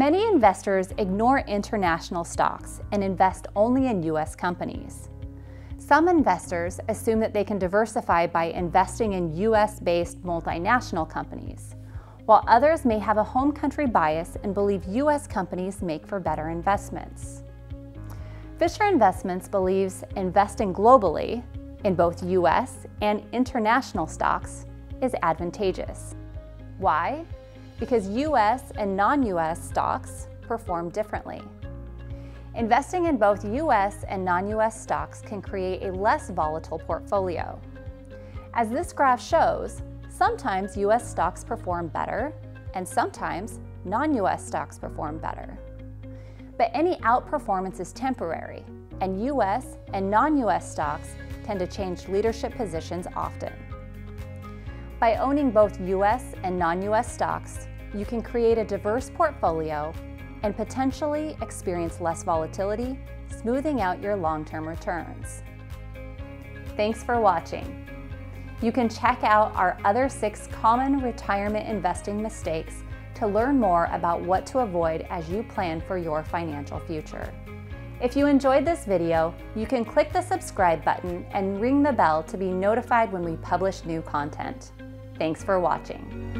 Many investors ignore international stocks and invest only in U.S. companies. Some investors assume that they can diversify by investing in US-based multinational companies, while others may have a home country bias and believe US companies make for better investments. Fisher Investments believes investing globally in both US and international stocks is advantageous. Why? Because US and non-US stocks perform differently. Investing in both US and non-US stocks can create a less volatile portfolio. As this graph shows, sometimes US stocks perform better and sometimes non-US stocks perform better. But any outperformance is temporary and US and non-US stocks tend to change leadership positions often. By owning both US and non-US stocks, you can create a diverse portfolio and potentially experience less volatility, smoothing out your long-term returns. Thanks for watching. You can check out our other six common retirement investing mistakes to learn more about what to avoid as you plan for your financial future. If you enjoyed this video, you can click the subscribe button and ring the bell to be notified when we publish new content. Thanks for watching.